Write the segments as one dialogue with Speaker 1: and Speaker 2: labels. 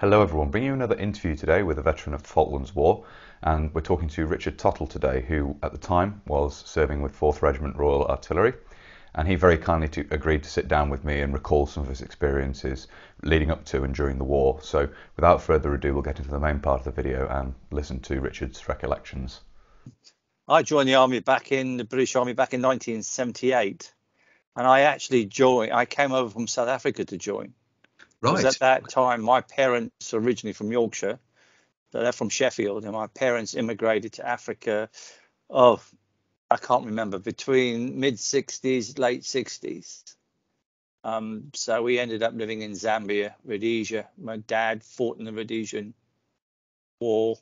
Speaker 1: Hello, everyone. Bringing you another interview today with a veteran of the Falklands War, and we're talking to Richard Tottle today, who at the time was serving with 4th Regiment Royal Artillery, and he very kindly to, agreed to sit down with me and recall some of his experiences leading up to and during the war. So, without further ado, we'll get into the main part of the video and listen to Richard's recollections.
Speaker 2: I joined the army back in the British Army back in 1978, and I actually joined. I came over from South Africa to join
Speaker 3: Right.
Speaker 2: At that time, my parents originally from Yorkshire, so they're from Sheffield, and my parents immigrated to Africa. Oh, I can't remember between mid 60s, late 60s. Um, so we ended up living in Zambia, Rhodesia. My dad fought in the Rhodesian War,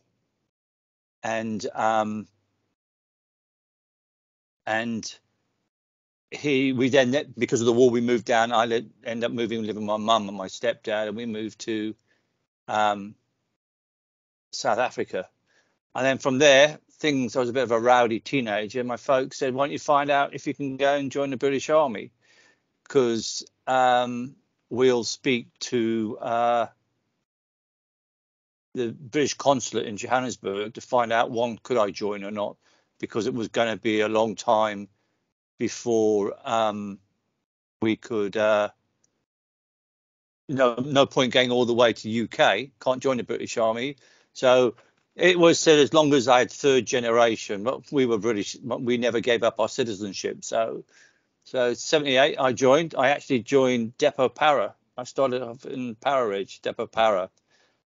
Speaker 2: and um, and he we then because of the war we moved down. I ended end up moving living with my mum and my stepdad and we moved to um, south africa. And then from there things i was a bit of a rowdy teenager. My folks said why don't you find out if you can go and join the british army? Because um, we'll speak to uh, the british consulate in johannesburg to find out one could i join or not? Because it was going to be a long time before um, we could. Uh, no, no point going all the way to UK. Can't join the British Army. So it was said as long as I had third generation, but we were British. We never gave up our citizenship. So, so 78, I joined. I actually joined Depot Para. I started off in Para Reg, Depot Para,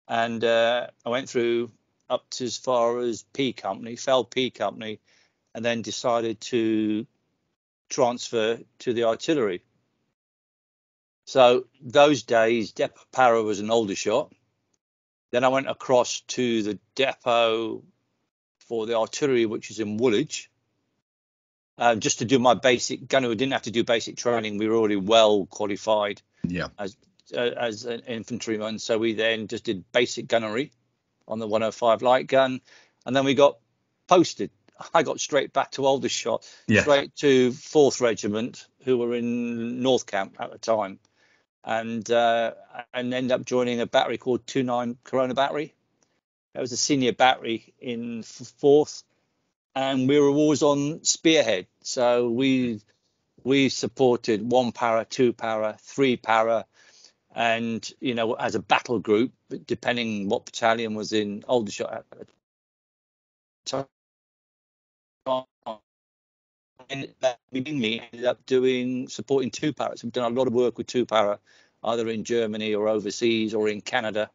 Speaker 2: and uh, I went through up to as far as P Company, Fell P Company, and then decided to transfer to the artillery. So those days, Depot Para was an Aldershot. Then I went across to the depot for the artillery, which is in Woolwich, uh, just to do my basic gunner. We didn't have to do basic training. We were already well qualified
Speaker 3: Yeah.
Speaker 2: as uh, as an infantryman. So we then just did basic gunnery on the 105 light gun, and then we got posted I got straight back to Aldershot,
Speaker 3: Yeah.
Speaker 2: straight to Fourth Regiment, who were in North Camp at the time, and uh, and ended up joining a battery called Two Nine Corunna Battery. That was a senior battery in Fourth, and we were always on spearhead. So we we supported one para, two para, three para, and you know as a battle group, depending what battalion was in Aldershot at the time and that me ended up doing supporting two paras. We've done a lot of work with two para, either in Germany or overseas or in Canada.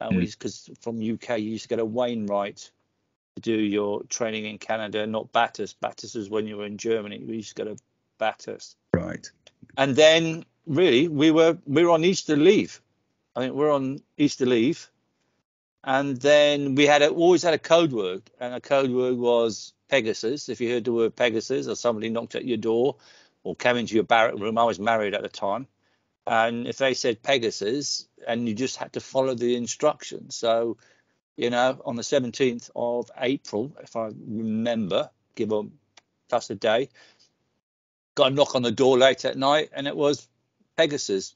Speaker 2: And hmm. we because from UK you used to get a Wainwright to do your training in Canada, not BATUS. BATUS was when you were in Germany. We used to go to BATUS.
Speaker 3: Right.
Speaker 2: And then really we were we were on Easter leave. I think we're on Easter leave. And then we had a, always had a code word, and a code word was Pegasus. If you heard the word Pegasus, or somebody knocked at your door, or came into your barrack room, I was married at the time, and if they said Pegasus, and you just had to follow the instructions. So, you know, on the 17th of April, if I remember, give or plus a day, got a knock on the door late at night, and it was Pegasus.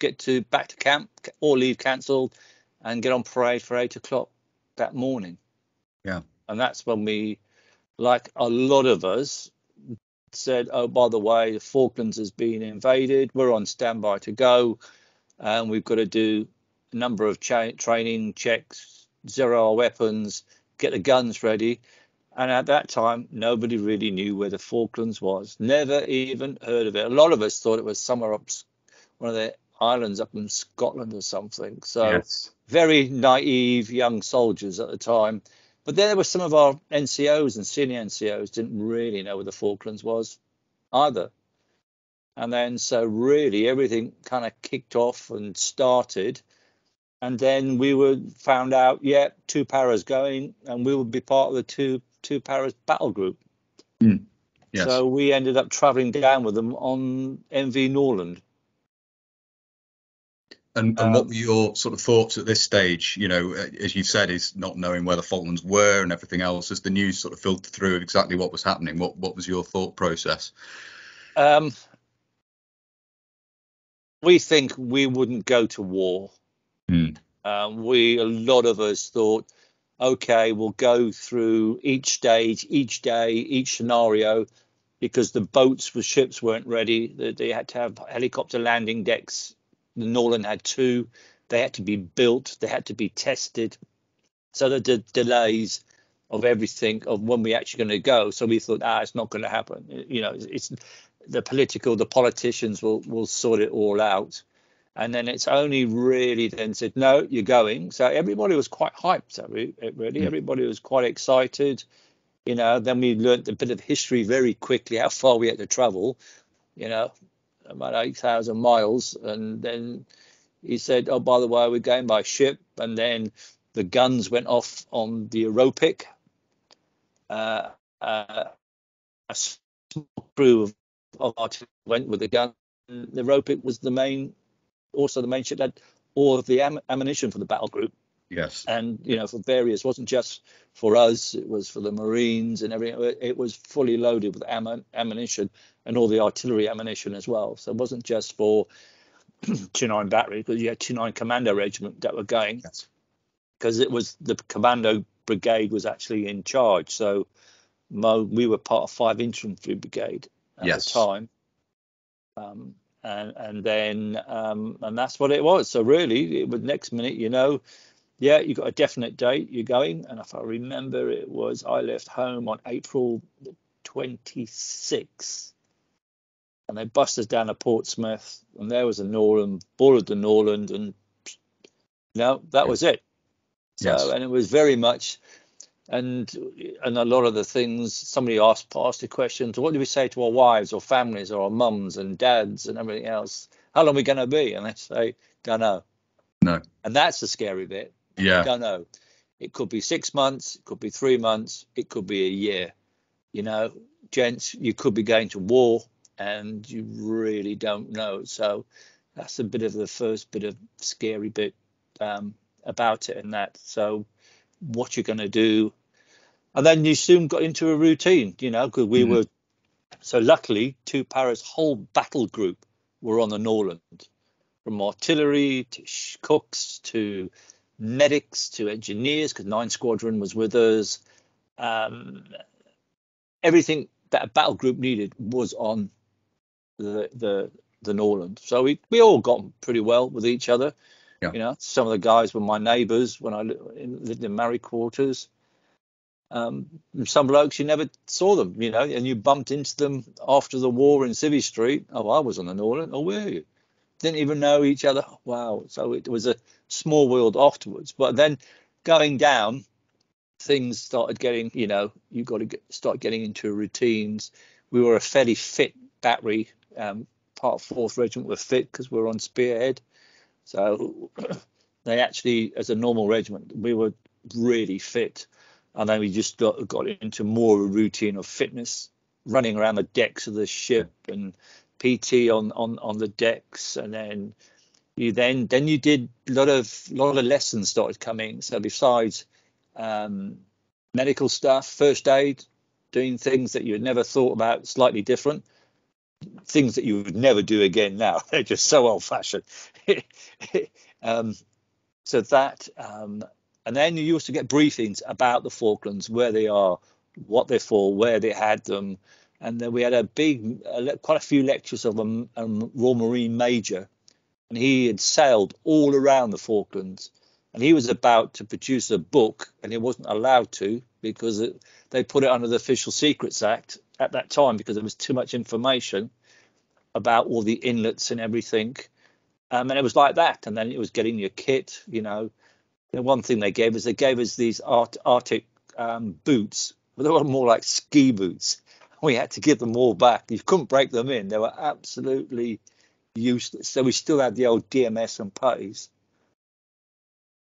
Speaker 2: Get to back to camp, all leave cancelled and get on parade for eight o'clock that morning.
Speaker 3: Yeah.
Speaker 2: And that's when we, like a lot of us, said, oh, by the way, the Falklands has been invaded. We're on standby to go. And we've got to do a number of cha- training checks, zero our weapons, get the guns ready. And at that time, nobody really knew where the Falklands was. Never even heard of it. A lot of us thought it was somewhere up one of the islands up in Scotland or something. So
Speaker 3: yes.
Speaker 2: very naive young soldiers at the time. But then there were some of our NCOs and senior NCOs didn't really know where the Falklands was either. And then so really everything kind of kicked off and started. And then we were found out, yeah, two paras going, and we would be part of the two two paras battle group.
Speaker 3: Mm. Yes.
Speaker 2: So we ended up travelling down with them on MV Norland.
Speaker 3: And, and what were your sort of thoughts at this stage? You know, as you said, is not knowing where the Falklands were and everything else. As the news sort of filtered through exactly what was happening, what what was your thought process?
Speaker 2: Um, we think we wouldn't go to war.
Speaker 3: Hmm.
Speaker 2: Um, we, a lot of us thought, okay, we'll go through each stage, each day, each scenario, because the boats for ships weren't ready. They had to have helicopter landing decks. The Norland had two. They had to be built. They had to be tested. So the de- delays of everything of when we actually going to go. So we thought, ah, it's not going to happen. You know, it's the political, the politicians will will sort it all out. And then it's only really then said, no, you're going. So everybody was quite hyped. So really, mm. everybody was quite excited. You know, then we learnt a bit of history very quickly, how far we had to travel. You know, about eight thousand miles, and then he said, "Oh, by the way, we're going by ship." And then the guns went off on the Europic. Uh, uh, a small crew of, of artillery went with the gun. The Europic was the main, also the main ship that all of the am- ammunition for the battle group.
Speaker 3: Yes.
Speaker 2: And you know, for various, wasn't just for us; it was for the Marines and everything. It was fully loaded with am- ammunition and all the artillery ammunition as well. So it wasn't just for 29 battery, but you had 29 commando regiment that were going. Because it was the commando brigade was actually in charge. So Mo, we were part of five infantry brigade at yes. the time. Um, and and then um, and that's what it was. So really, it was next minute, you know, yeah, you got a definite date you're going. And if I remember, it was I left home on April 26th. And they bust us down to Portsmouth, and there was a Norland, boarded the Norland, and you know, that was it. So, yes. and it was very much, and and a lot of the things somebody asked asked the questions. What do we say to our wives or families or our mums and dads and everything else? How long are we going to be? And they say, don't know.
Speaker 3: No.
Speaker 2: And that's the scary bit.
Speaker 3: Yeah.
Speaker 2: Don't know. It could be six months, it could be three months, it could be a year. You know, gents, you could be going to war and you really don't know. So that's a bit of the first bit of scary bit um, about it and that. So what you're going to do, and then you soon got into a routine, you know, because we mm-hmm. were so luckily two paras whole battle group were on the Norland, from artillery to cooks to medics to engineers, because Nine Squadron was with us. Um, everything that a battle group needed was on the the the Norland. So we we all got pretty well with each other. Yeah. You know, some of the guys were my neighbours when I lived in married quarters. Um, some blokes you never saw them, you know, and you bumped into them after the war in Civvy Street. Oh, I was on the Norland. Oh, were you? Didn't even know each other. Wow. So it was a small world afterwards. But then going down, things started getting, you know, you got to get, start getting into routines. We were a fairly fit battery. Um, part Fourth Regiment were fit because we were on Spearhead. So they actually, as a normal regiment, we were really fit. And then we just got, got into more a routine of fitness, running around the decks of the ship and PT on, on, on the decks. And then you then then you did a lot of lot of lessons started coming. So besides um, medical stuff, first aid, doing things that you had never thought about, slightly different, things that you would never do again now. They're just so old fashioned. um, so that, um, and then you used to get briefings about the Falklands, where they are, what they're for, where they had them. And then we had a big, uh, quite a few lectures of a, a Royal Marine Major and he had sailed all around the Falklands. And he was about to produce a book, and he wasn't allowed to because it, they put it under the Official Secrets Act at that time because there was too much information about all the inlets and everything. Um, and it was like that. And then it was getting your kit, you know. The one thing they gave us, they gave us these Art, Arctic um, boots, but they were more like ski boots. We had to give them all back. You couldn't break them in. They were absolutely useless. So we still had the old DMS and puttees.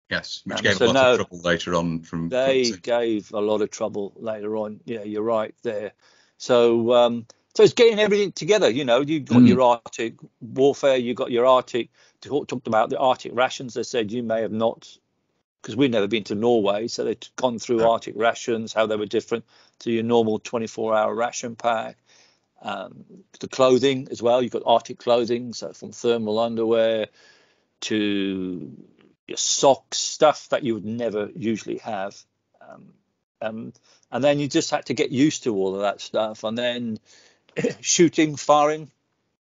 Speaker 3: Yes, which um, gave so a lot no, of trouble later on. From
Speaker 2: they gave a lot of trouble later on. Yeah, you're right there. So um, so it's getting everything together. You know, you've got mm. your Arctic warfare, you've got your Arctic. Talked about the Arctic rations. They said you may have not, because we've never been to Norway, so they'd gone through. Arctic rations, how they were different to your normal 24-hour ration pack. Um, the clothing as well. You've got Arctic clothing, so from thermal underwear to your socks, stuff that you would never usually have. Um, um, and then you just had to get used to all of that stuff. And then shooting, firing.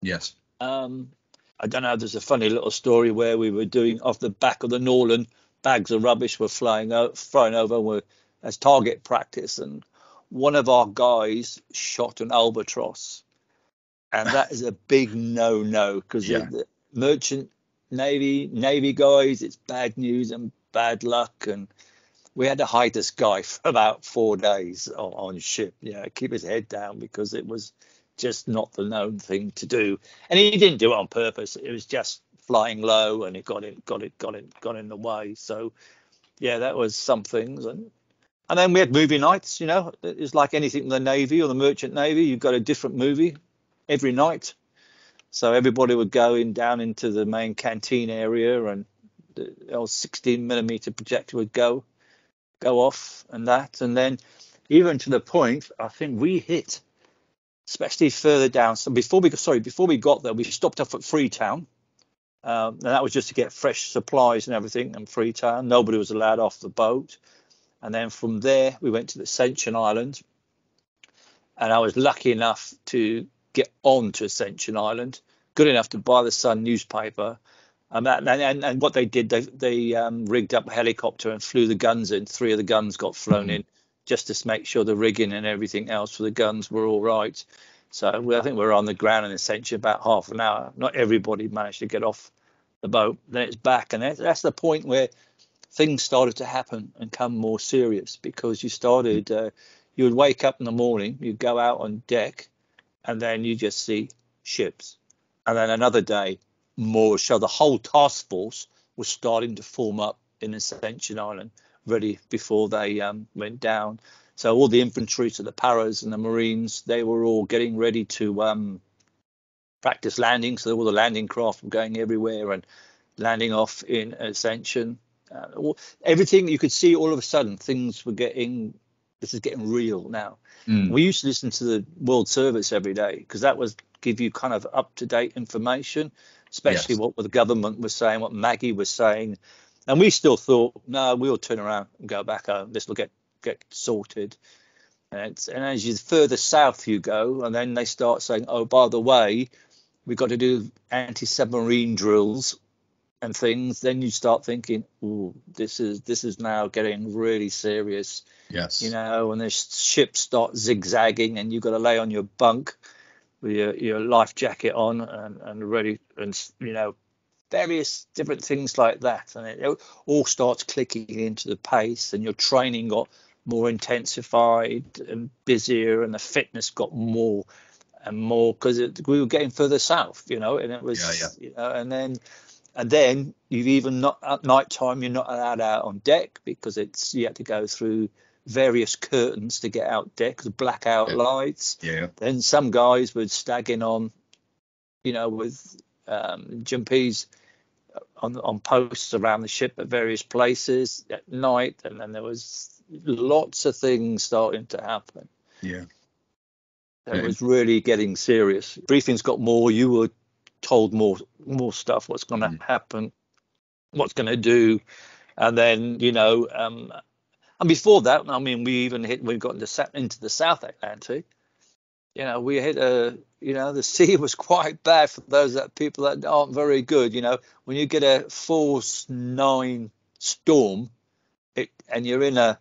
Speaker 3: Yes.
Speaker 2: Um, I don't know. There's a funny little story where we were doing off the back of the Norland, bags of rubbish were flying out, flying over were, as target practice, and one of our guys shot an albatross, and that is a big no-no because
Speaker 3: Yeah.
Speaker 2: the merchant navy navy guys, it's bad news and bad luck, and we had to hide this guy for about four days on, on ship. Yeah, keep his head down because it was just not the known thing to do, and he didn't do it on purpose. It was just flying low, and it got it, got it, got it, got in the way. So, yeah, that was some things, and and then we had movie nights. You know, it's like anything in the navy or the merchant navy. You've got a different movie every night. So everybody would go in down into the main canteen area, and the old 16 millimeter projector would go go off, and that, and then even to the point, I think we hit, especially further down. So before we sorry, before we got there, we stopped off at Freetown, um, and that was just to get fresh supplies and everything. And Freetown, nobody was allowed off the boat, and then from there we went to the Ascension Island, and I was lucky enough to get on to Ascension Island, good enough to buy the Sun newspaper. Um, and, and, and what they did, they, they um, rigged up a helicopter and flew the guns in. Three of the guns got flown in just to make sure the rigging and everything else for the guns were all right. So we, I think we were on the ground in Ascension about half an hour. Not everybody managed to get off the boat. Then it's back, and that's, that's the point where things started to happen and come more serious because you started. Uh, you would wake up in the morning, you'd go out on deck, and then you just see ships. And then another day, more. So the whole task force was starting to form up in Ascension Island, ready before they um, went down. So all the infantry, so the paras and the marines, they were all getting ready to um, practice landing. So all the landing craft were going everywhere and landing off in Ascension. Uh, everything you could see, all of a sudden, things were getting. This is getting real now.
Speaker 3: Mm.
Speaker 2: We used to listen to the World Service every day because that was give you kind of up to date information, especially
Speaker 3: Yes.
Speaker 2: what the government was saying, what Maggie was saying, and we still thought, no, we'll turn around and go back home. This will get get sorted. And, it's, and as you further south you go, and then they start saying, oh, by the way, we've got to do anti-submarine drills and things. Then you start thinking, oh, this is this is now getting really serious
Speaker 3: Yes.
Speaker 2: you know, when the ships start zigzagging and you've got to lay on your bunk with your, your life jacket on and, and ready, and you know, various different things like that, and it all starts clicking into the pace, and your training got more intensified and busier, and the fitness got more and more because we were getting further south, you know, and it was,
Speaker 3: Yeah,
Speaker 2: you know, and then and then you've even not at night time you're not allowed out on deck because it's you have to go through various curtains to get out deck the blackout
Speaker 3: Yeah.
Speaker 2: lights
Speaker 3: Yeah.
Speaker 2: then some guys would stag in on you know with um jumpies on on posts around the ship at various places at night and then there was lots of things starting to happen
Speaker 3: Yeah.
Speaker 2: it
Speaker 3: Yeah.
Speaker 2: was really getting serious. Briefings got more. You were told more more stuff. What's going to
Speaker 3: Mhm.
Speaker 2: happen? What's going to do? And then you know, um, and before that, I mean, we even hit. We got into into the South Atlantic. You know, we hit a. You know, the sea was quite bad for those that people that aren't very good. You know, when you get a force nine storm, it, and you're in a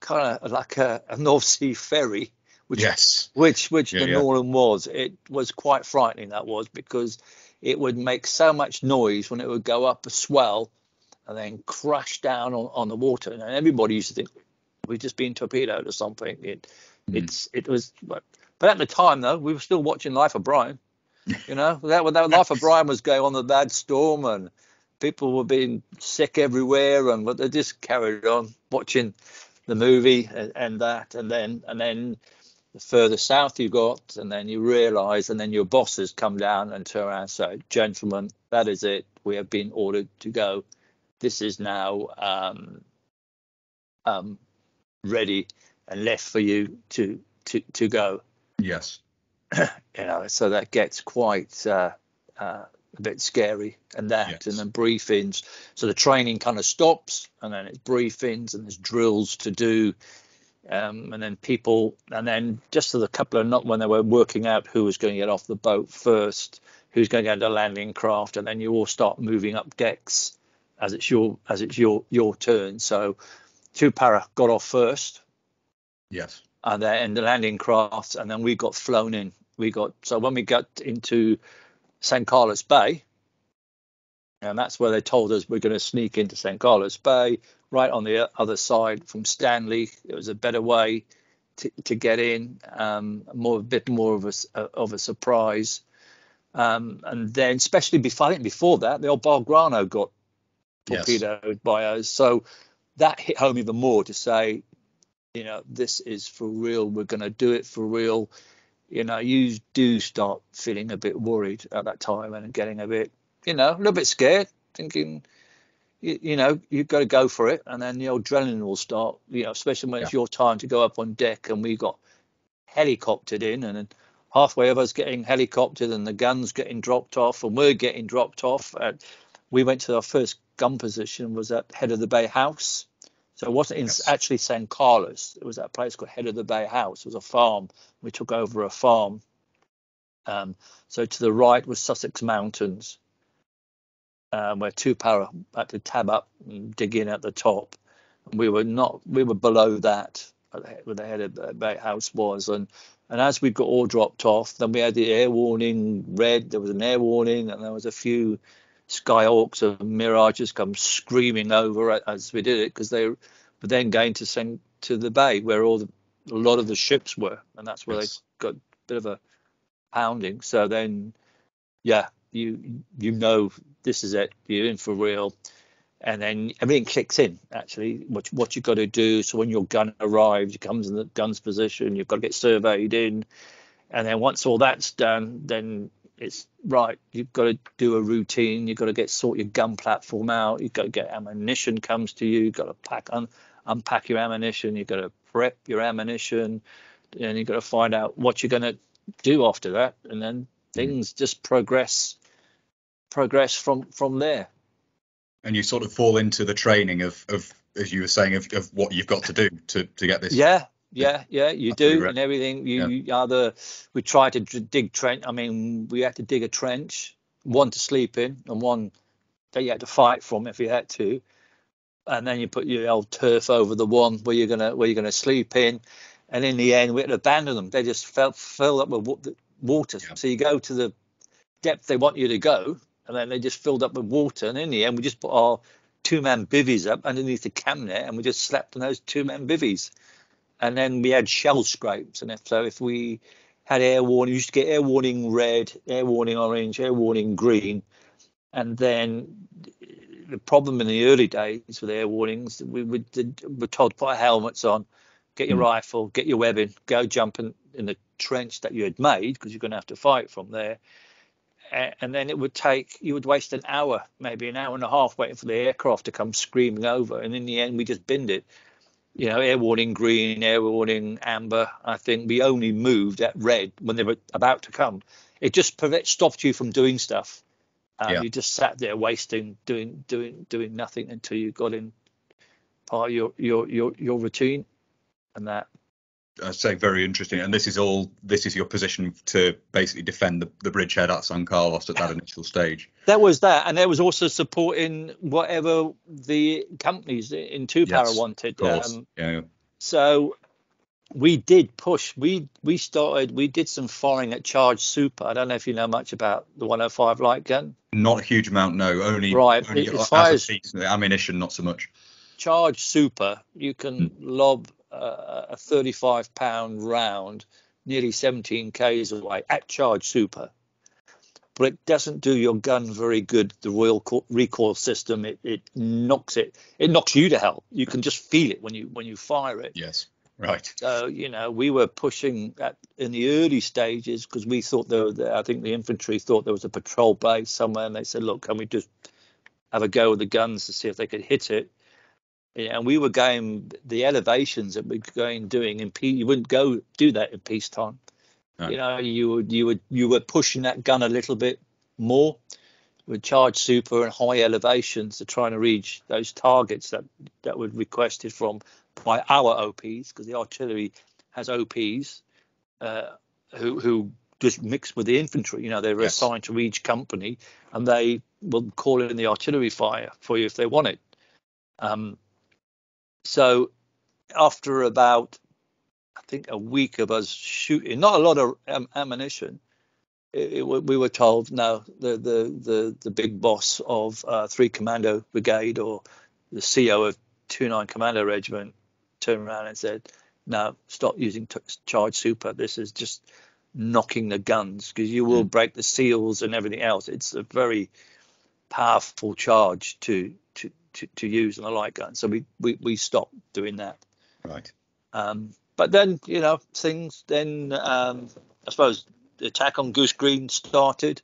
Speaker 2: kind of like a, a North Sea ferry, which
Speaker 3: Yes.
Speaker 2: which which
Speaker 3: Yeah,
Speaker 2: the
Speaker 3: yeah.
Speaker 2: Norland was. It was quite frightening. That was because it would make so much noise when it would go up a swell and then crash down on, on the water, and everybody used to think we've just been torpedoed or something. It
Speaker 3: Mm.
Speaker 2: it's it was, but, but at the time though, we were still watching Life of Brian. You know that that Life of Brian was going on the bad storm and. People were being sick everywhere, and but they just carried on watching the movie and, and that, and then and then the further south you got, and then you realise, and then your bosses come down and turn around and say, "Gentlemen, that is it. We have been ordered to go. This is now um, um, ready and left for you to to to go."
Speaker 3: Yes.
Speaker 2: You know, so that gets quite uh, uh, a bit scary and that
Speaker 3: Yes.
Speaker 2: and then briefings so the training kind of stops and then it's briefings and there's drills to do um, and then people and then just as a couple of not when they were working out who was going to get off the boat first who's going to get the landing craft and then you all start moving up decks as it's your as it's your your turn so two para got off first
Speaker 3: Yes.
Speaker 2: and then and the landing craft, and then we got flown in. We got so when we got into San Carlos Bay, and that's where they told us we're going to sneak into San Carlos Bay, right on the other side from Stanley. It was a better way to, to get in, um, more a bit more of a s- of a surprise. Um, and then, especially before I think before that, the old Belgrano got
Speaker 3: Yes.
Speaker 2: torpedoed by us. So that hit home even more to say, you know, this is for real. We're going to do it for real. You know, you do start feeling a bit worried at that time and getting a bit, you know, a little bit scared, thinking, you, you know, you've got to go for it. And then the adrenaline will start, you know, especially when it's your time to go up on deck. And we got helicoptered in, and then halfway of us getting helicoptered, and the guns getting dropped off, and we're getting dropped off. And we went to our first gun position was at Head of the Bay House. So it wasn't in
Speaker 3: Yes.
Speaker 2: actually San Carlos. It was at a place called Head of the Bay House. It was a farm. We took over a farm. Um, so to the right was Sussex Mountains, um, where two para had to tab up and dig in at the top. And we were not. We were below that, the head- where the Head of the Bay House was. And and as we got all dropped off, then we had the air warning red. There was an air warning, and there was a few Skyhawks and Mirages come screaming over as we did it because they were then going to send to the bay where all the a lot of the ships were, and that's where
Speaker 3: Yes.
Speaker 2: they got a bit of a pounding. So then, yeah, you you know this is it. You're in for real, and then everything kicks in. Actually, what what you got to do. So when your gun arrives, it comes in the gun's position. You've got to get surveyed in, and then once all that's done, then it's right. You've got to do a routine. You've got to get sort your gun platform out. You've got to get ammunition comes to you. You've got to pack un, unpack your ammunition. You've got to prep your ammunition, and you've got to find out what you're going to do after that, and then mm-hmm. things just progress progress from from there.
Speaker 3: And you sort of fall into the training of, of as you were saying, of, of what you've got to do to, to get this.
Speaker 2: Yeah, yeah, yeah, you do,
Speaker 3: right.
Speaker 2: and everything. You,
Speaker 3: Yeah.
Speaker 2: either we tried to dig trench. I mean, we had to dig a trench, one to sleep in, and one that you had to fight from if you had to. And then you put your old turf over the one where you're gonna where you're gonna sleep in. And in the end, we had to abandon them. They just fell filled up with water.
Speaker 3: Yeah.
Speaker 2: So you go to the depth they want you to go, and then they just filled up with water. And in the end, we just put our two-man bivvies up underneath the cam net, and we just slept in those two-man bivvies and then we had shell scrapes. And if so, if we had air warning, we used to get air warning red, air warning orange, air warning green, and then the problem in the early days with air warnings, we would were told to put our helmets on, get your
Speaker 3: Mm.
Speaker 2: rifle, get your webbing, go jump in, in the trench that you had made because you're going to have to fight from there. And then it would take, you would waste an hour, maybe an hour and a half waiting for the aircraft to come screaming over. And in the end, we just binned it you know, air warning green, air warning amber. I think we only moved at red when they were about to come. It just stopped you from doing stuff. Um,
Speaker 3: Yeah.
Speaker 2: You just sat there wasting, doing, doing, doing nothing until you got in part of your your your your routine, and that.
Speaker 3: I say very interesting. And this is all. This is your position to basically defend the, the bridgehead at San Carlos at that initial stage.
Speaker 2: That was that, and there was also supporting whatever the companies in Two Para
Speaker 3: Yes,
Speaker 2: wanted. Um,
Speaker 3: yeah.
Speaker 2: so we did push. We we started. We did some firing at Charge Super. I don't know if you know much about the 105 light gun.
Speaker 3: Not a huge amount. No. Only.
Speaker 2: Right,
Speaker 3: Only
Speaker 2: it- it
Speaker 3: as
Speaker 2: fires-
Speaker 3: a piece, the ammunition, not so much.
Speaker 2: Charge Super, you can lob uh, a 35 pound round nearly 17 k's away at Charge Super. But it doesn't do your gun very good. The Royal recoil system, it, it knocks it. It knocks you to hell. You can just feel it when you when you fire it.
Speaker 3: Yes. Right.
Speaker 2: So you know, we were pushing at, in the early stages because we thought there, there. I think the infantry thought there was a patrol base somewhere, and they said, "Look, can we just have a go with the guns to see if they could hit it?" And we were going the elevations that we were going doing in peace. You wouldn't go do that in peacetime.
Speaker 3: No.
Speaker 2: You know, you would you would you were pushing that gun a little bit more. with charge super and high elevations to try and reach those targets that that were requested from by our OPs because the artillery has OPs uh, who who just mix with the infantry. You know, they're yes. assigned to each company, and they will call in the artillery fire for you if they want it. Um, so after about, I think, a week of us shooting, not a lot of um, ammunition, it, it, we were told no, the the the, the big boss of uh, Three Commando Brigade or the CO of Two Nine Commando Regiment turned around and said, no, stop using t- charge super. This is just knocking the guns because you will mm. break the seals and everything else. It's a very powerful charge to to, to, to use on a light gun. So we, we, we stopped doing that.
Speaker 3: Right.
Speaker 2: Um, but then, you know, things then, um, I suppose the attack on Goose Green started.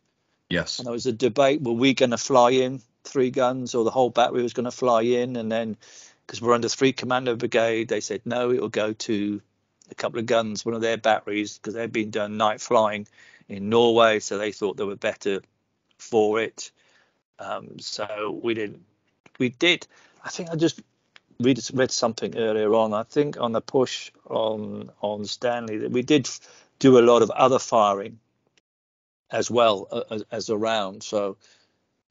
Speaker 3: Yes.
Speaker 2: And there was a debate were we going to fly in three guns or the whole battery was going to fly in? And then, because we're under three commando brigade, they said no, it will go to a couple of guns, one of their batteries, because they'd been done night flying in Norway, so they thought they were better for it. Um, so we didn't. We did. I think I just read, read something earlier on. I think on the push on on Stanley that we did do a lot of other firing as well as, as around. So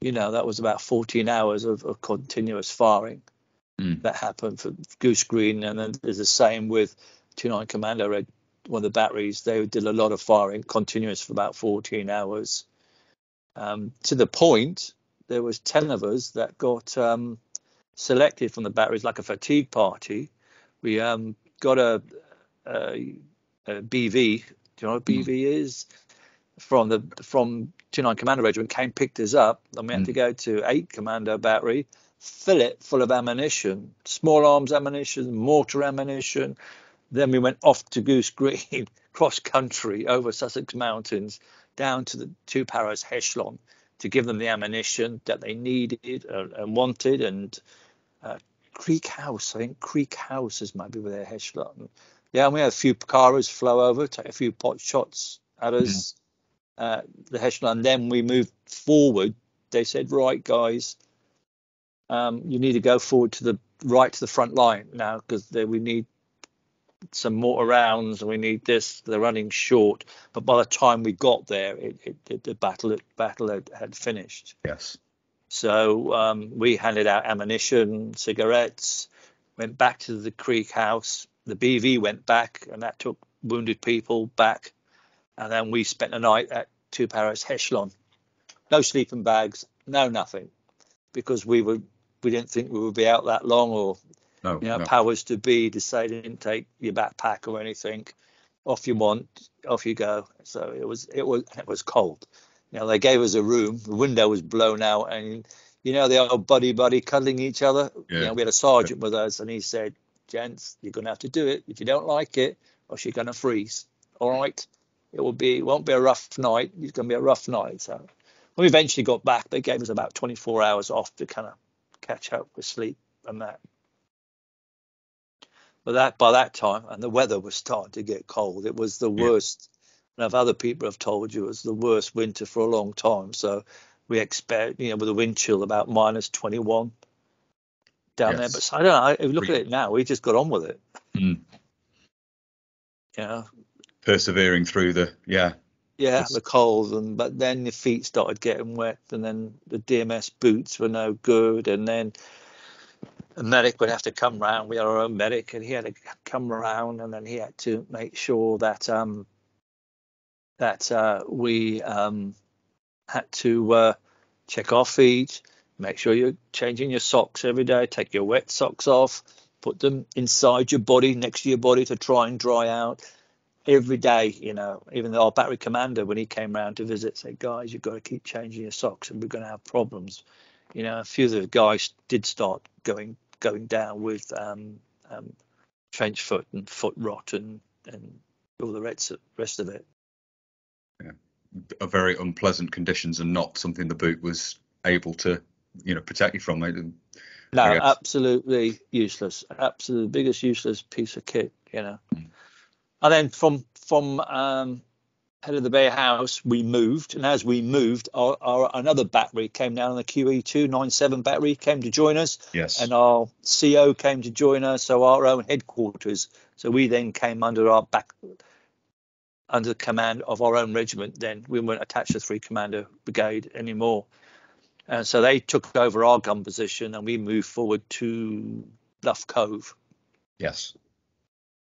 Speaker 2: you know that was about 14 hours of, of continuous firing mm. that happened for Goose Green, and then there's the same with 29 Commando Red. One of the batteries, they did a lot of firing, continuous for about 14 hours, um, to the point there was 10 of us that got um, selected from the batteries like a fatigue party. We um, got a, a, a, BV. Do you know what BV mm. is? From the from 29 Commando Regiment came picked us up, and we had mm. to go to 8 Commando Battery, fill it full of ammunition, small arms ammunition, mortar ammunition. Then we went off to Goose Green, cross country over Sussex Mountains, down to the Two Paras Echelon to give them the ammunition that they needed and, and wanted. And uh, Creek House, I think Creek House is maybe where their echelon. Yeah, and we had a few Pucaras flow over, take a few pot shots at us, mm. uh, the echelon. Then we moved forward. They said, right, guys, um, you need to go forward to the right to the front line now because we need some more rounds and we need this. They're running short. But by the time we got there, it, it, it, the battle battle had, had, finished.
Speaker 3: Yes.
Speaker 2: So um, we handed out ammunition, cigarettes, went back to the Creek House. The BV went back, and that took wounded people back. And then we spent the night at Two Paras Echelon. No sleeping bags, no nothing, because we were we didn't think we would be out that long, or no, you know, no. powers to be decided didn't take your backpack or anything. Off you want, off you go. So it was it was it was cold. You know, they gave us a room. The window was blown out, and you know, they are buddy buddy cuddling each other. Yeah. You know, we had a sergeant with us, and he said, "Gents, you're going to have to do it. If you don't like it, or you're going to freeze. All right, it will be it won't be a rough night. It's going to be a rough night." So when we eventually got back, they gave us about 24 hours off to kind of catch up with sleep and that. But that by that time, and the weather was starting to get cold. It was the yeah. worst. And if other people have told you, it was the worst winter for a long time. So we expect, you know, with a wind chill about minus 21 down yes. there. But I don't know. If you look at it now, we just got on with it.
Speaker 3: Mm.
Speaker 2: Yeah.
Speaker 3: Persevering through the yeah.
Speaker 2: Yeah, the cold, and but then your feet started getting wet, and then the DMS boots were no good, and then medic would have to come round. We had our own medic, and he had to come round, and then he had to make sure that um, that uh, we um, had to uh, check our feet, make sure you're changing your socks every day, take your wet socks off, put them inside your body, next to your body to try and dry out. Every day, you know, even our battery commander, when he came round to visit, said, "Guys, you've got to keep changing your socks, and we're going to have problems." You know, a few of the guys did start going going down with um, um, trench foot and foot rot and, and all the rest, rest of it.
Speaker 3: Yeah. A very unpleasant conditions and not something the boot was able to, you know, protect you from.
Speaker 2: No, absolutely useless. Absolutely biggest useless piece of kit, you know. Mm. And then from from um, head of the Bay House, we moved, and as we moved, our, our another battery came down, the QE297 battery came to join us,
Speaker 3: Yes.
Speaker 2: and our CO came to join us, so our own headquarters. So we then came under our back, under the command of our own regiment. Then we weren't attached to Three Commando Brigade anymore, and so they took over our gun position, and we moved forward to Bluff Cove.
Speaker 3: yes.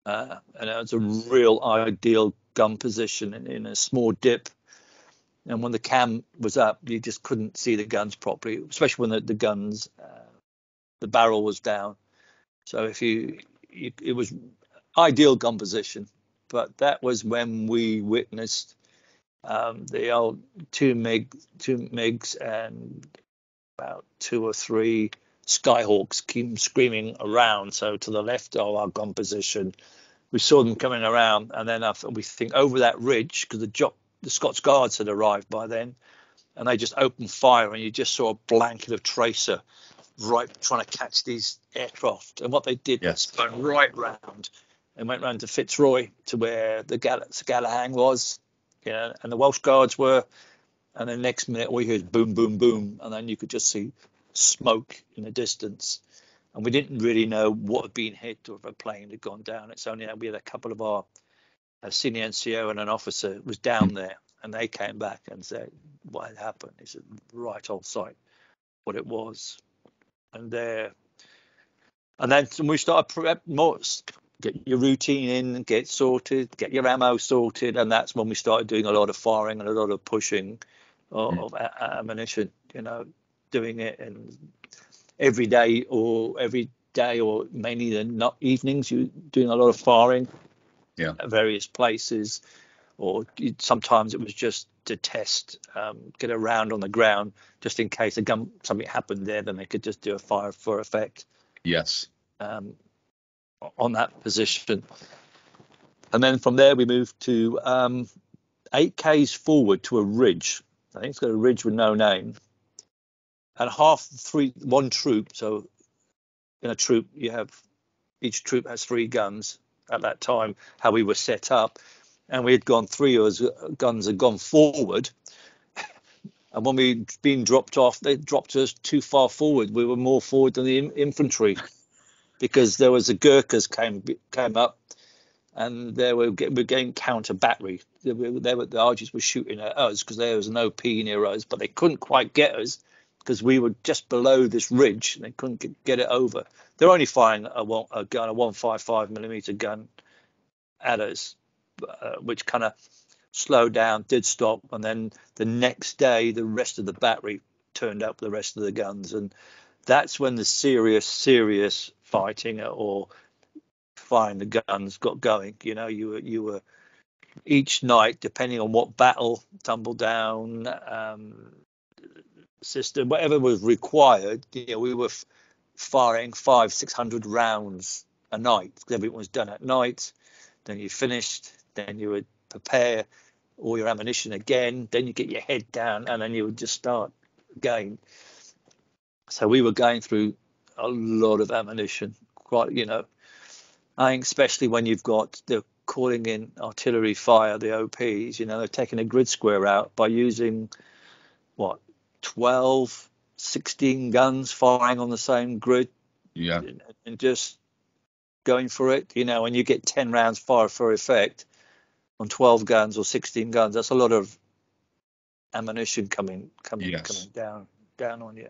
Speaker 2: Uh, and it was a real ideal gun position in, in a small dip. And when the cam was up, you just couldn't see the guns properly, especially when the, the guns, uh, the barrel was down. So if you, you, it was ideal gun position. But that was when we witnessed um, the old two mig, two migs, and about two or three Skyhawks came screaming around. So to the left of our gun position, we saw them coming around, and then we think over that ridge because the jo- the Scots Guards had arrived by then, and they just opened fire, and you just saw a blanket of tracer right trying to catch these aircraft. And what they did
Speaker 3: Yes.
Speaker 2: spun right round and went round to Fitzroy to where the Gal- Galahad was, you know, and the Welsh Guards were. And the next minute, all you heard is boom, boom, boom, and then you could just see smoke in the distance. And we didn't really know what had been hit or if a plane had gone down. It's only that we had a couple of our a senior NCO and an officer was down there, and they came back and said what had happened. He said right on site what it was, and there. And then we started prep more, get your routine in, get sorted, get your ammo sorted, and that's when we started doing a lot of firing and a lot of pushing of,
Speaker 3: Mm.
Speaker 2: of a- ammunition. You know, doing it and every day or every day or mainly the not evenings you're doing a lot of firing
Speaker 3: Yeah.
Speaker 2: at various places. Or sometimes it was just to test um, get around on the ground just in case a gun something happened there then they could just do a fire for effect.
Speaker 3: Yes.
Speaker 2: um, on that position. And then from there we moved to um, 8k's forward to a ridge. I think it's got a ridge with no name and half three one troop so in a troop you have each troop has three guns at that time how we were set up. And we had gone three of us uh, guns had gone forward. And when we'd been dropped off they dropped us too far forward. We were more forward than the in- infantry because there was the Gurkhas came came up and they were, get- were getting counter battery. They were, they were, the Argies were shooting at us because there was an OP near us, but they couldn't quite get us because we were just below this ridge and they couldn't get, it over. They're only firing a, one, a gun, a 155 millimeter gun at us, uh, which kind of slowed down, did stop, and then the next day the rest of the battery turned up the rest of the guns, and that's when the serious, serious fighting or firing the guns got going. You know, you were you were each night, depending on what battle, Tumbledown, um, system, whatever was required. You know, we were f- firing five, six hundred rounds a night. Everything was done at night. Then you finished. Then you would prepare all your ammunition again. Then you get your head down, and then you would just start again. So we were going through a lot of ammunition. Quite, you know, I think especially when you've got the calling in artillery fire, the OPs, you know, they're taking a grid square out by using what 12, 16 guns firing on the same grid
Speaker 3: Yeah.
Speaker 2: and, and just going for it. You know, when you get 10 rounds fire for effect on 12 guns or 16 guns, that's a lot of ammunition coming coming
Speaker 3: Yes.
Speaker 2: coming down down on you.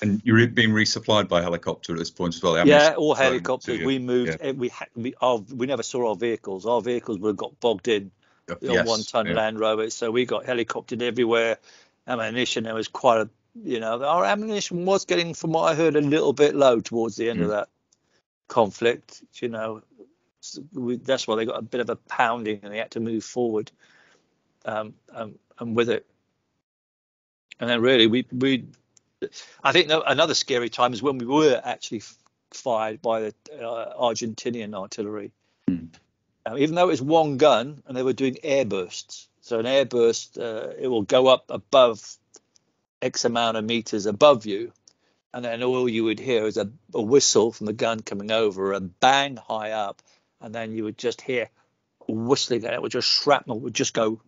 Speaker 3: And you're being resupplied by helicopter at this point as well.
Speaker 2: Yeah, all helicopters. We moved.
Speaker 3: Yeah.
Speaker 2: We ha- we our, we never saw our vehicles. Our vehicles would have got bogged in on one ton
Speaker 3: yeah.
Speaker 2: Land Rovers, so we got helicoptered everywhere. Ammunition, there was quite a, you know, our ammunition was getting, from what I heard, a little bit low towards the end of
Speaker 3: Mm.
Speaker 2: that conflict. You know, we, that's why they got a bit of a pounding and they had to move forward, um, um, and with it. And then really, we we, I think another scary time is when we were actually fired by the uh, Argentinian artillery.
Speaker 3: Hmm.
Speaker 2: Uh, even though it was one gun and they were doing air bursts. So an airburst, uh, it will go up above X amount of meters above you, and then all you would hear is a, a whistle from the gun coming over, a bang high up, and then you would just hear whistling, and it would just shrapnel would just go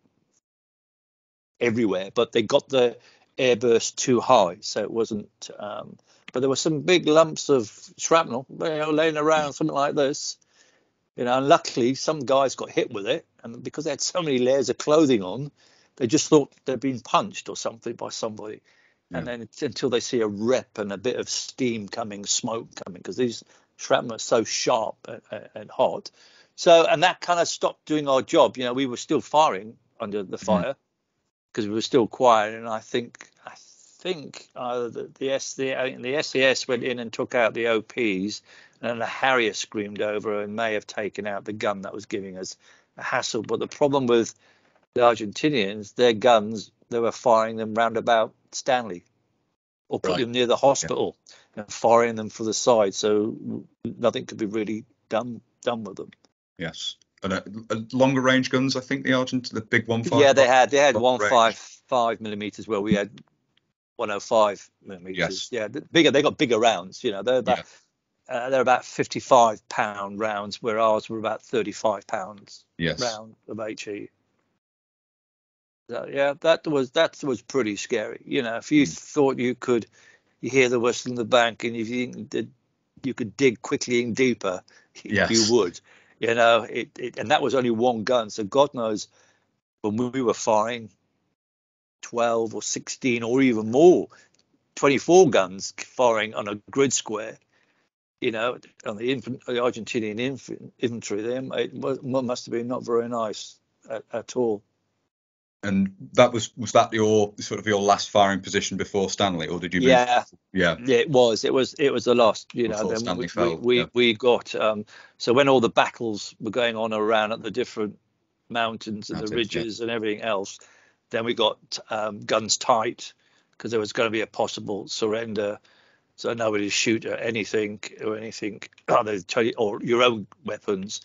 Speaker 2: everywhere, but they got the airburst too high, so it wasn't. Um, but there were some big lumps of shrapnel you know, laying around, something like this. You know, and luckily some guys got hit with it, and because they had so many layers of clothing on, they just thought they'd been punched or something by somebody. Yeah. And then until they see a rip and a bit of steam coming, smoke coming, because these shrapnel are so sharp and, and, hot. So, and that kind of stopped doing our job. You know, we were still firing under the mm-hmm. fire because mm. we were still quiet. And I think, I think uh, the, the, S, the, the SAS went in and took out the OPs, and a Harrier screamed over and may have taken out the gun that was giving us a hassle. But the problem with the Argentinians, their guns, they were firing them round about Stanley or put right. them near the hospital yeah. and firing them for the side, so nothing could be really done done with them.
Speaker 3: Yes, and a, a longer range guns. I think the Argent, the big one
Speaker 2: five. Yeah, they had they had one range. five five millimeters where we had 105 millimeters. Yes. Yeah, bigger. They got bigger rounds. You know, they're. Uh, they're about 55 pound rounds, where ours were about 35 pounds
Speaker 3: yes.
Speaker 2: round of HE. So, yeah, that was that was pretty scary. You know, if you mm. thought you could, you hear the whistle in the bank, and if you did, you could dig quickly and deeper, yes. you would. You know, it, it and that was only one gun. So God knows when we were firing 12 or 16 or even more 24 guns firing on a grid square you know on the, infant, the argentinian infantry them it must have been not very nice at, at, all
Speaker 3: and that was was that your sort of your last firing position before stanley or did you move?
Speaker 2: yeah yeah it was it was it was the last you before know then stanley we, fell, we, yeah. we got um so when all the battles were going on around at the different mountains and mountains, the ridges yeah. and everything else then we got um, guns tight because there was going to be a possible surrender. So nobody shoot at anything or anything other or your own weapons.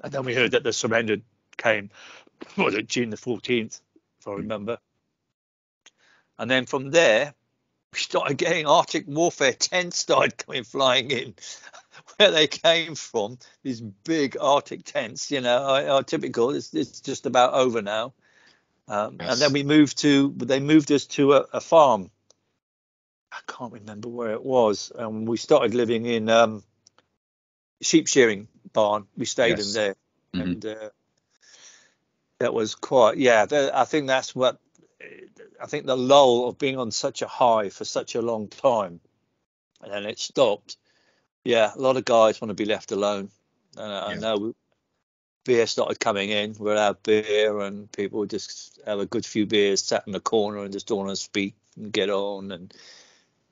Speaker 2: And then we heard that the surrender came, was it June the 14th, if I remember. And then from there, we started getting Arctic warfare tents started coming flying in. Where they came from, these big Arctic tents, you know, are, are typical. It's, it's just about over now. Um, yes. And then we moved to, they moved us to a, a, farm. I can't remember where it was. And we started living in um, sheep shearing barn. We stayed yes. in there. Mm-hmm. And uh, that was quite, yeah, I think that's what, I think the lull of being on such a high for such a long time and then it stopped. Yeah, a lot of guys want to be left alone. And yeah. I know beer started coming in. We'd have beer, and people would just have a good few beers, sat in the corner, and just don't want to speak and get on. And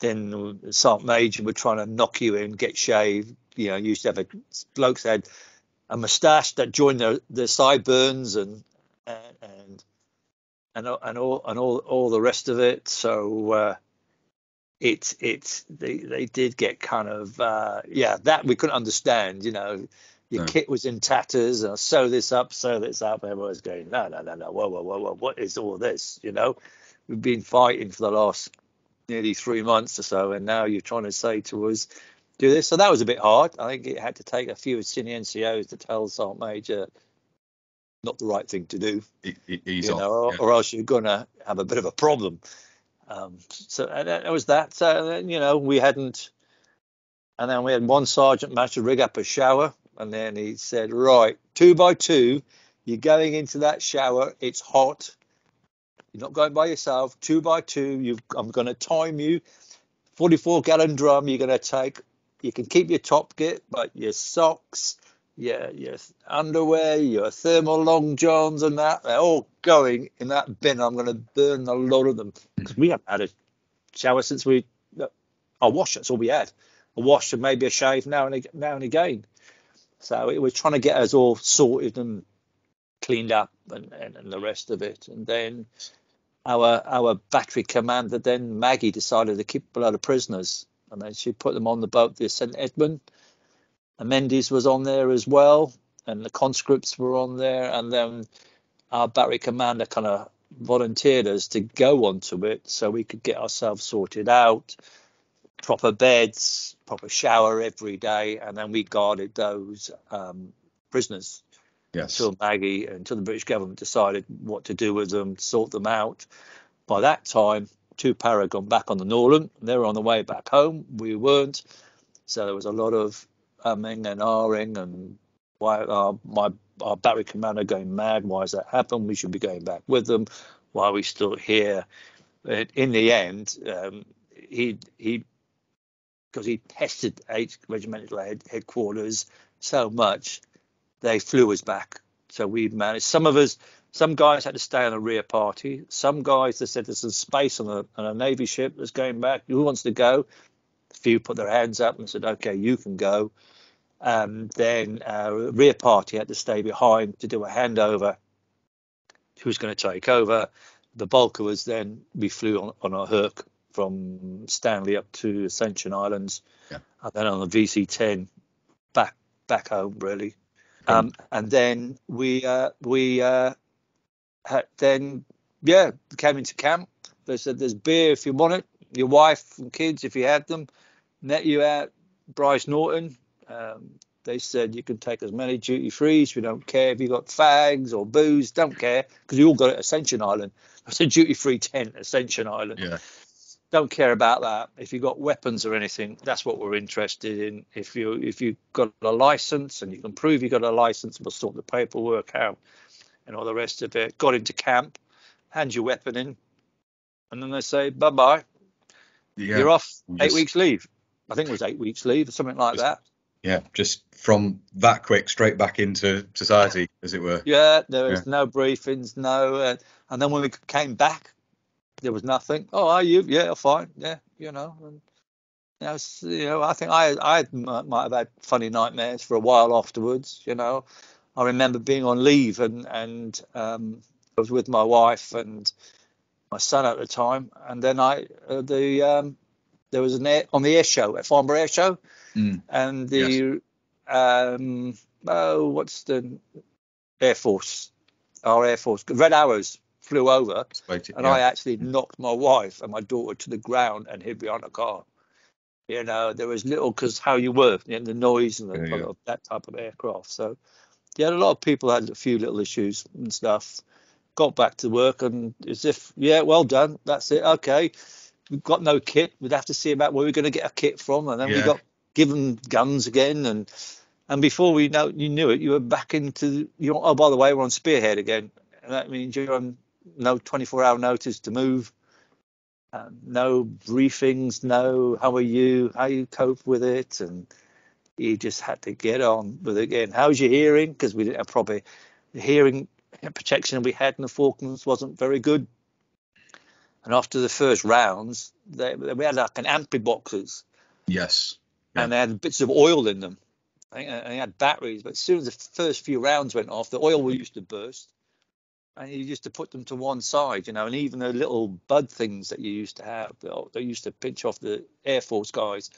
Speaker 2: then the Sergeant Major were trying to knock you in, get shaved. You know, you used to have a blokes had a moustache that joined their, their sideburns and and and and all and all all, the rest of it. So uh, it it they they did get kind of uh, yeah that we couldn't understand. You know, your no. kit was in tatters, and I sew this up, sew this up. Everyone's going, no, no, no, no, whoa, whoa, whoa, whoa, what is all this? You know, we've been fighting for the last nearly three months or so, and now you're trying to say to us, do this. So that was a bit hard. I think it had to take a few senior NCOs to tell Sergeant Major not the right thing to do,
Speaker 3: you
Speaker 2: know, or, yeah. or, else you're going to have a bit of a problem. Um, so it was that. So, you know, we hadn't, and then we had one sergeant managed to rig up a shower and then he said, Right, two by two, you're going into that shower. It's hot. You're not going by yourself. Two by two, you I'm going to time you. 44 gallon drum you're going to take. You can keep your top kit, but your socks, your, your underwear, your thermal long johns, and that, they're all going in that bin. I'm going to burn a lot of them because we haven't had a shower since we. Uh, a wash, that's all we had. A wash and maybe a shave now and now and again. So it was trying to get us all sorted and cleaned up and, and, and, the rest of it. And then our our battery commander, then Maggie, decided to keep a lot of prisoners, and then she put them on the boat, the St Edmund. Mendes was on there as well, and the conscripts were on there, and then our battery commander kind of volunteered us to go onto it so we could get ourselves sorted out proper beds, proper shower every day, and then we guarded those um, prisoners.
Speaker 3: Yes.
Speaker 2: until Maggie, until the British government decided what to do with them, sort them out. By that time, two para gone back on the Norland. They were on the way back home. We weren't. So there was a lot of umming and ahhing and why uh, my our battery commander going mad. Why has that happened? We should be going back with them. Why are we still here? In the end, um, he he because he tested eight regimental head, headquarters so much, they flew us back. So we managed. Some of us, some guys had to stay on the rear party. Some guys they said there's some space on a, on a navy ship that's going back. Who wants to go? A few put their hands up and said, "Okay, you can go." Um, then uh, rear party had to stay behind to do a handover. Who's going to take over? The bulk of us then we flew on, on a Herc from Stanley up to Ascension Islands,
Speaker 3: Yeah.
Speaker 2: and then on the VC10 back back home really. Um, and then we uh, we uh, then yeah came into camp. They said there's beer if you want it. Your wife and kids if you had them. Met you out Brize Norton. Um, they said you can take as many duty frees. We don't care if you got fags or booze. Don't care because you all got it at Ascension Island. That's a duty free tent, Ascension Island
Speaker 3: Yeah.
Speaker 2: Don't care about that. If you've got weapons or anything, that's what we're interested in. If you if you've got a license and you can prove you've got a license, we'll sort the paperwork out and all the rest of it. Got into camp, hand your weapon in, and then they say bye bye.
Speaker 3: Yeah.
Speaker 2: You're off. Eight
Speaker 3: just-
Speaker 2: weeks leave. I think it was eight weeks leave or something like
Speaker 3: Just-
Speaker 2: that.
Speaker 3: Yeah. Just from that quick straight back into society, as it were.
Speaker 2: Yeah, there was no briefings, no. Uh, and then when we came back, there was nothing. Oh, are you? Yeah, fine. Yeah, you know. And, you know, you know, I think I I might might have had funny nightmares for a while afterwards. You know, I remember being on leave and and um, I was with my wife and my son at the time, and then I uh, the um, there was an air on the air show at Farnborough Air Show,
Speaker 3: Mm.
Speaker 2: and the um oh what's the Air Force our Air Force Red Arrows flew over and
Speaker 3: yeah.
Speaker 2: I actually hmm. knocked my wife and my daughter to the ground and hid behind a car. You know, there was little because how you were, you know, the noise and the,
Speaker 3: Yeah, yeah.
Speaker 2: of that type of aircraft. So, yeah, a lot of people had a few little issues and stuff. Got back to work and as if, yeah, well done, that's it, okay. We've got no kit. We'd have to see about where we're going to get a kit from, and then we got given guns again, and and before we know, you knew it, you were back into you. Oh, by the way, we're on Spearhead again, and that means you're on no 24 hour notice to move. Um, no briefings, no how are you, how you cope with it, and you just had to get on with it again. How's your hearing? Because we didn't have proper the hearing protection we had in the Falklands wasn't very good. And after the first rounds, they, we had like an ampy boxes
Speaker 3: Yes. Yeah.
Speaker 2: and they had bits of oil in them. And they had batteries, but as soon as the first few rounds went off, the oil used to burst, and you used to put them to one side, you know. And even the little bud things that you used to have, they used to pinch off the Air Force guys,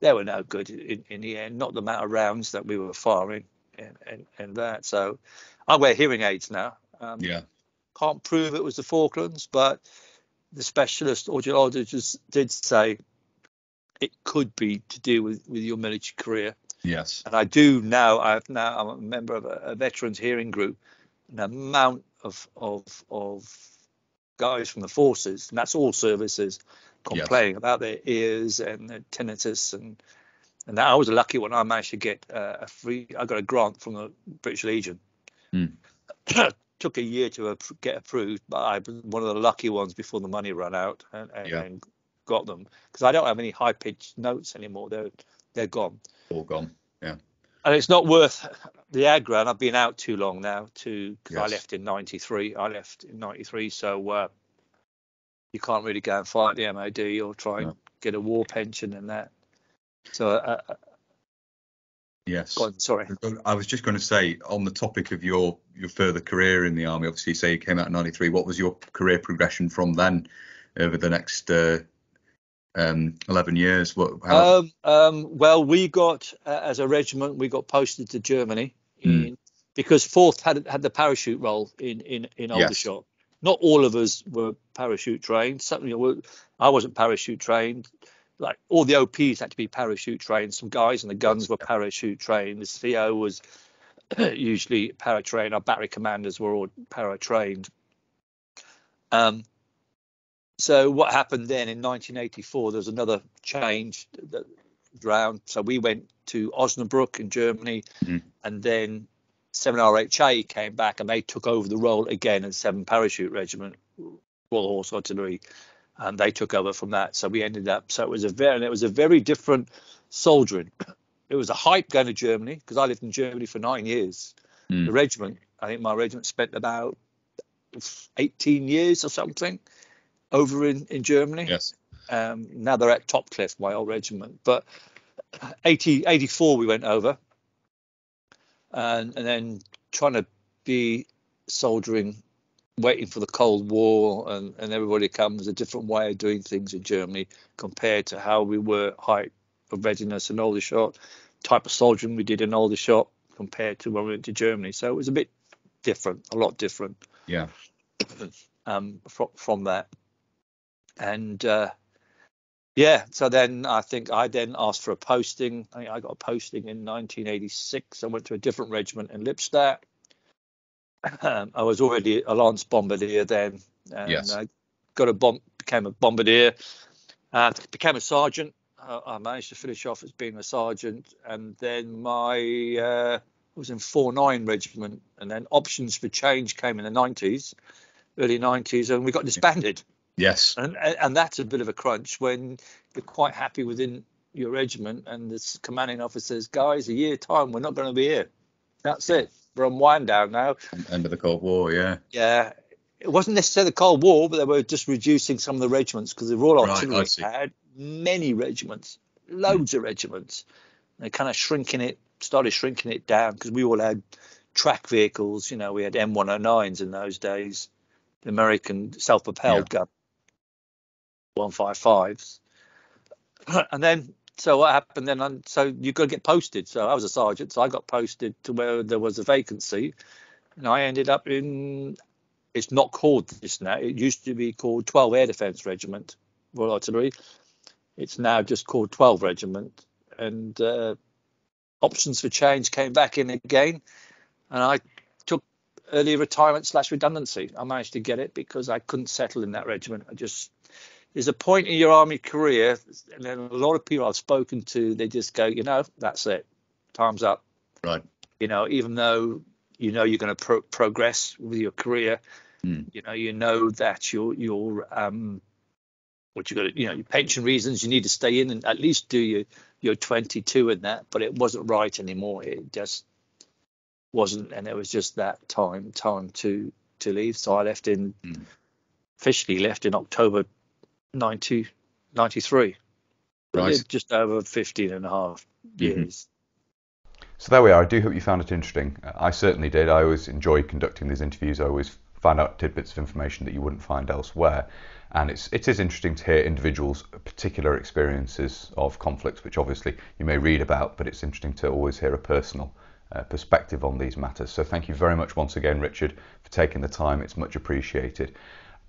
Speaker 2: they were no good in, in the end. Not the amount of rounds that we were firing, and and, and that. So, I wear hearing aids now. Um,
Speaker 3: Yeah.
Speaker 2: can't prove it was the Falklands, but the specialist audiologist did say it could be to do with, with your military career.
Speaker 3: Yes.
Speaker 2: And I do now, I've now, I'm a member of a, a veterans hearing group, an amount of, of, of guys from the forces, and that's all services, complaining about their ears and their tinnitus. And, and I was a lucky when I managed to get uh, a free, I got a grant from the British Legion.
Speaker 3: Hmm.
Speaker 2: Took a year to get approved, but I was one of the lucky ones before the money ran out and, and,
Speaker 3: Yeah.
Speaker 2: and got them because I don't have any high pitched notes anymore. They're they're gone,
Speaker 3: All gone.
Speaker 2: And it's not worth the aggro. And I've been out too long now. To because I left in '93. I left in '93, so uh, you can't really go and fight the MOD or try and
Speaker 3: No.
Speaker 2: get a war pension and that. So, uh, uh,
Speaker 3: Yes.
Speaker 2: on, sorry.
Speaker 3: I was just going to say, on the topic of your your further career in the army, obviously, you say you came out in '93. What was your career progression from then over the next uh, um, 11 years? What? How,
Speaker 2: Um, um, well, we got uh, as a regiment, we got posted to Germany in, because Fourth had had the parachute role in in in
Speaker 3: Yes.
Speaker 2: Aldershot. Not all of us were parachute trained. Certainly, I wasn't parachute trained. Like all the OPs had to be parachute trained. Some guys and the guns were parachute trained. The CO was usually para-trained. Our battery commanders were all para-trained. Um, so what happened then in 1984? There was another change that round. So we went to Osnabrück in Germany,
Speaker 3: Mm.
Speaker 2: and then 7RHA came back and they took over the role again in 7 Parachute Regiment, Royal Horse Artillery, and they took over from that. So we ended up. So it was a very, it was a very different soldiering. It was a hype going to Germany because I lived in Germany for nine years.
Speaker 3: Mm.
Speaker 2: The regiment, I think my regiment spent about 18 years or something over in, in Germany.
Speaker 3: Yes.
Speaker 2: Um, now they're at Topcliffe, my old regiment. But 80, 84 we went over, and, and then trying to be soldiering, waiting for the Cold War, and, and everybody comes a different way of doing things in Germany compared to how we were height of readiness and Aldershot, type of soldiering we did in all the Aldershot compared to when we went to Germany. So it was a bit different, a lot different
Speaker 3: Yeah.
Speaker 2: um, from from that. And uh, yeah, so then I think I then asked for a posting. I, I got a posting in 1986. I went to a different regiment in Lippstadt. Um, I was already a lance bombardier then, and
Speaker 3: Yes.
Speaker 2: I got a bomb, became a bombardier, uh, became a sergeant. Uh, I managed to finish off as being a sergeant, and then my uh, I was in 49 regiment, and then options for change came in the 90s, early 90s, and we got disbanded.
Speaker 3: Yes.
Speaker 2: And and that's a bit of a crunch when you're quite happy within your regiment, and the commanding officer says, "Guys, a year time, we're not going to be here. That's it. We're on wind down now."
Speaker 3: End of the Cold War. Yeah.
Speaker 2: Yeah, it wasn't necessarily the Cold War, but they were just reducing some of the regiments because the Royal
Speaker 3: Right,
Speaker 2: Artillery had many regiments, hmm. loads of regiments. They're kind of shrinking it, started shrinking it down because we all had track vehicles. You know, we had M109s in those days, the American self-propelled gun, 155s. And then, so what happened then? So you got to get posted. So I was a sergeant, so I got posted to where there was a vacancy, and I ended up in. It's not called this now. It used to be called 12 Air Defence Regiment, Royal Artillery. It's now just called 12 Regiment, and uh, options for change came back in again, and I took early retirement slash redundancy. I managed to get it because I couldn't settle in that regiment. I just there's a point in your army career, and then a lot of people I've spoken to, they just go, you know, that's it, time's up.
Speaker 3: Right.
Speaker 2: You know, even though you know you're going to pro- progress with your career,
Speaker 3: Hmm.
Speaker 2: you know, you know that your your um, what you got to, you know, your pension reasons, you need to stay in and at least do your your 22 in that, but it wasn't right anymore. It just wasn't, and it was just that time time to to leave. So I left in
Speaker 3: Hmm.
Speaker 2: officially left in October 90, 93.
Speaker 3: Right.
Speaker 2: Just over 15 and a half years.
Speaker 1: So there we are. I do hope you found it interesting. Uh, I certainly did. I always enjoy conducting these interviews. I always find out tidbits of information that you wouldn't find elsewhere. And it's it is interesting to hear individuals' particular experiences of conflicts, which obviously you may read about, but it's interesting to always hear a personal uh, perspective on these matters. So thank you very much once again, Richard, for taking the time. It's much appreciated.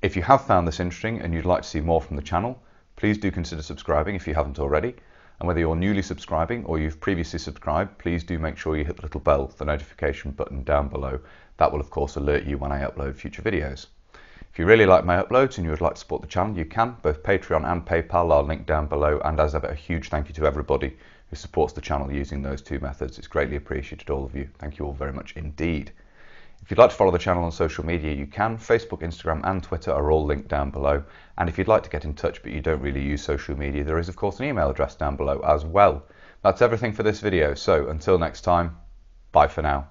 Speaker 1: If you have found this interesting and you'd like to see more from the channel, please do consider subscribing if you haven't already. And whether you're newly subscribing or you've previously subscribed, please do make sure you hit the little bell, the notification button down below. That will, of course, alert you when I upload future videos. If you really like my uploads and you would like to support the channel, you can. Both Patreon and PayPal are linked down below. And as ever, a huge thank you to everybody who supports the channel using those two methods. It's greatly appreciated, all of you. Thank you all very much indeed. If you'd like to follow the channel on social media, you can. Facebook, Instagram, and Twitter are all linked down below. And if you'd like to get in touch but you don't really use social media, there is, of course, an email address down below as well. That's everything for this video. So until next time, bye for now.